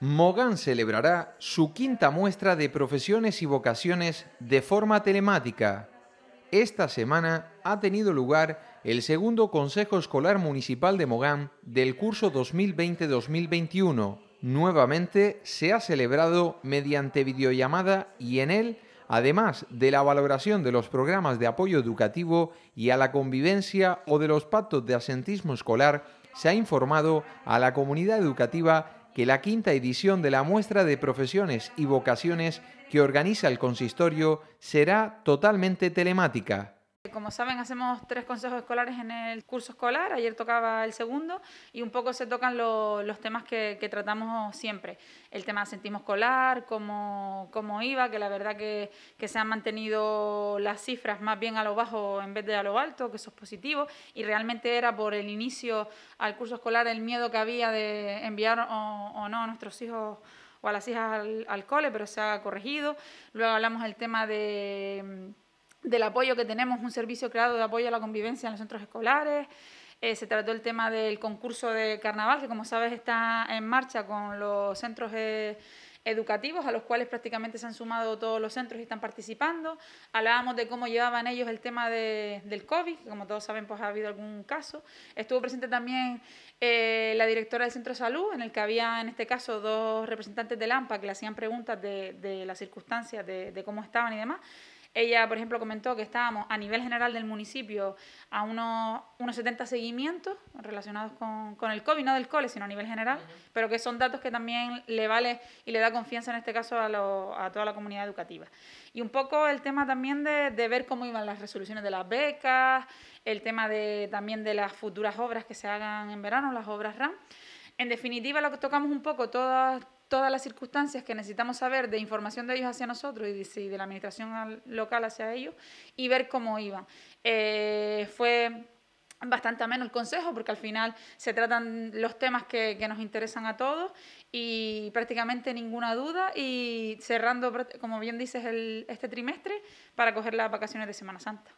Mogán celebrará su quinta muestra de profesiones y vocaciones de forma telemática. Esta semana ha tenido lugar el segundo Consejo Escolar Municipal de Mogán del curso 2020-2021. Nuevamente se ha celebrado mediante videollamada y en él, además de la valoración de los programas de apoyo educativo y a la convivencia o de los pactos de asentismo escolar, se ha informado a la comunidad educativa que la quinta edición de la muestra de profesiones y vocaciones que organiza el consistorio será totalmente telemática. Como saben, hacemos tres consejos escolares en el curso escolar, ayer tocaba el segundo y un poco se tocan los temas que, tratamos siempre. El tema del sentismo escolar, cómo, cómo, iba, que la verdad que, que, se han mantenido las cifras más bien a lo bajo en vez de a lo alto, que eso es positivo, y realmente era por el inicio al curso escolar el miedo que había de enviar o, o no a nuestros hijos o a las hijas al, al cole, pero se ha corregido. Luego hablamos del tema de del apoyo que tenemos, un servicio creado de apoyo a la convivencia en los centros escolares. Eh, se trató el tema del concurso de carnaval, que como sabes está en marcha con los centros eh, educativos, a los cuales prácticamente se han sumado todos los centros y están participando. Hablábamos de cómo llevaban ellos el tema del COVID, que como todos saben pues ha habido algún caso. Estuvo presente también eh, la directora del centro de salud, en el que había en este caso dos representantes del AMPA que le hacían preguntas de, las circunstancias, de, de cómo estaban y demás. Ella, por ejemplo, comentó que estábamos a nivel general del municipio a unos, unos 70 seguimientos relacionados con, con, el COVID, no del cole, sino a nivel general, pero que son datos que también le vale y le da confianza en este caso a, lo, a toda la comunidad educativa. Y un poco el tema también de, de, ver cómo iban las resoluciones de las becas, el tema de, también de las futuras obras que se hagan en verano, las obras RAM. En definitiva, lo que tocamos un poco todas todas las circunstancias que necesitamos saber de información de ellos hacia nosotros y de, la administración local hacia ellos y ver cómo iban. Eh, fue bastante ameno el consejo porque al final se tratan los temas que, que, nos interesan a todos y prácticamente ninguna duda y cerrando, como bien dices, el, este trimestre para coger las vacaciones de Semana Santa.